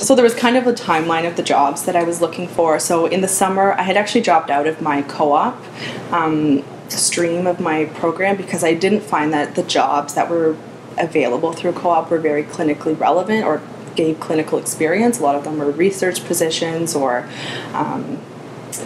So there was kind of a timeline of the jobs that I was looking for. So in the summer, I had actually dropped out of my co-op um, stream of my program because I didn't find that the jobs that were available through co-op were very clinically relevant or gave clinical experience. A lot of them were research positions or um,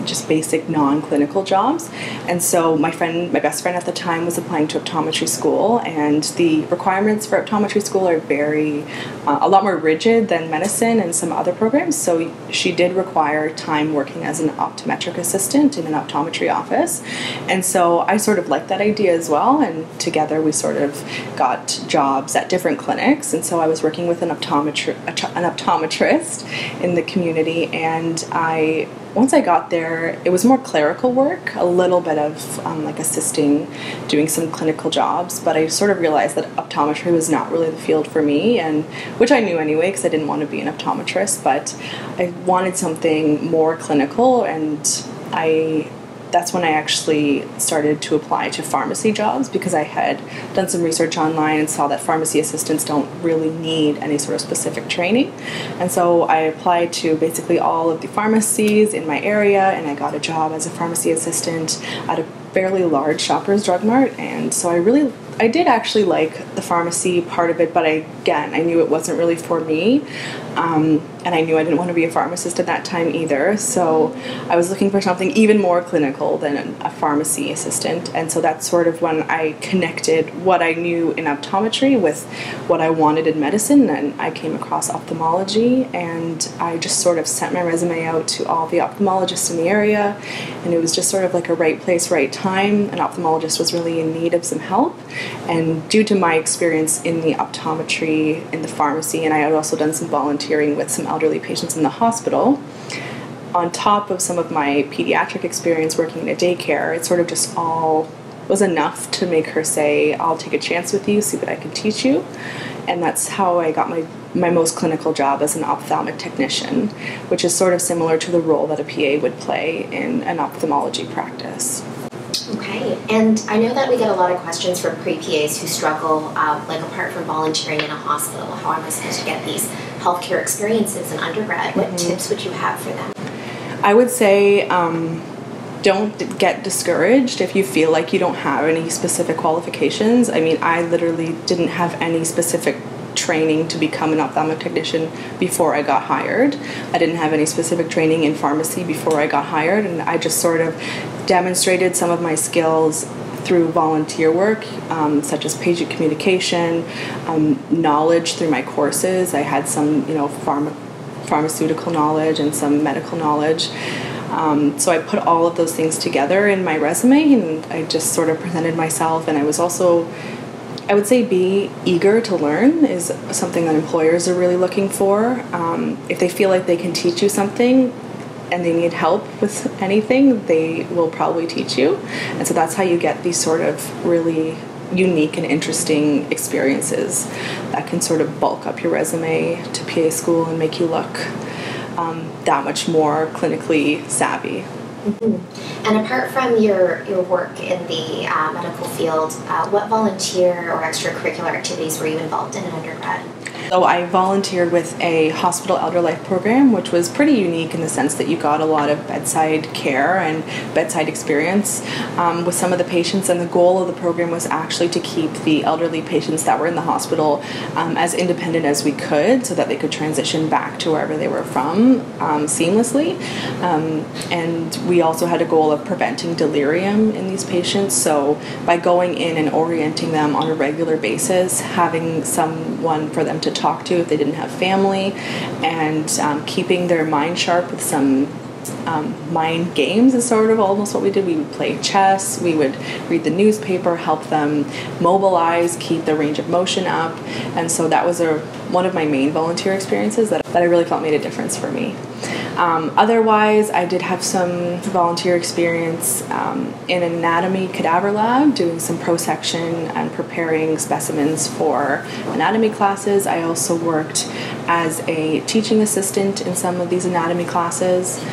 just basic non-clinical jobs. And so my friend my best friend at the time was applying to optometry school and the requirements for optometry school are very uh, a lot more rigid than medicine and some other programs. So she did require time working as an optometric assistant in an optometry office. And so i sort of liked that idea as well and together we sort of got jobs at different clinics. And so i was working with an optometri- an optometrist in the community and i once I got there, it was more clerical work, a little bit of um, like assisting, doing some clinical jobs. But I sort of realized that optometry was not really the field for me, and which I knew anyway because I didn't want to be an optometrist. But I wanted something more clinical, and I that's when I actually started to apply to pharmacy jobs because I had done some research online and saw that pharmacy assistants don't really need any sort of specific training. And so I applied to basically all of the pharmacies in my area and I got a job as a pharmacy assistant at a fairly large Shoppers Drug Mart. And so I really I did actually like the pharmacy part of it, but I, again, I knew it wasn't really for me. Um, and I knew I didn't want to be a pharmacist at that time either. So I was looking for something even more clinical than a pharmacy assistant. And so that's sort of when I connected what I knew in optometry with what I wanted in medicine. And I came across ophthalmology and I just sort of sent my resume out to all the ophthalmologists in the area. And it was just sort of like a right place, right time. An ophthalmologist was really in need of some help. And due to my experience in the optometry in the pharmacy, and I had also done some volunteering with some elderly patients in the hospital, on top of some of my pediatric experience working in a daycare, it sort of just all was enough to make her say, I'll take a chance with you, see what I can teach you. And that's how I got my, my most clinical job as an ophthalmic technician, which is sort of similar to the role that a PA would play in an ophthalmology practice. Okay, and I know that we get a lot of questions from pre-PAs who struggle, um, like apart from volunteering in a hospital, how am I supposed to get these healthcare experiences in undergrad? What mm-hmm. tips would you have for them? I would say um, don't get discouraged if you feel like you don't have any specific qualifications. I mean, I literally didn't have any specific training to become an ophthalmic technician before I got hired. I didn't have any specific training in pharmacy before I got hired, and I just sort of demonstrated some of my skills through volunteer work, um, such as patient communication, um, knowledge through my courses. I had some, you know, pharma, pharmaceutical knowledge and some medical knowledge. Um, so I put all of those things together in my resume, and I just sort of presented myself. And I was also, I would say, be eager to learn is something that employers are really looking for. Um, if they feel like they can teach you something, and they need help with anything, they will probably teach you. And so that's how you get these sort of really unique and interesting experiences that can sort of bulk up your resume to PA school and make you look um, that much more clinically savvy. Mm-hmm. And apart from your, your work in the uh, medical field, uh, what volunteer or extracurricular activities were you involved in in undergrad? So I volunteered with a hospital elder life program, which was pretty unique in the sense that you got a lot of bedside care and bedside experience um, with some of the patients. And the goal of the program was actually to keep the elderly patients that were in the hospital um, as independent as we could, so that they could transition back to wherever they were from um, seamlessly. Um, and we also had a goal of preventing delirium in these patients. So by going in and orienting them on a regular basis, having someone for them to talk to if they didn't have family, and um, keeping their mind sharp with some um, mind games is sort of almost what we did. We would play chess, we would read the newspaper, help them mobilize, keep the range of motion up, and so that was a one of my main volunteer experiences that, that I really felt made a difference for me. Um, otherwise, I did have some volunteer experience um, in anatomy cadaver lab, doing some prosection and preparing specimens for anatomy classes. I also worked as a teaching assistant in some of these anatomy classes.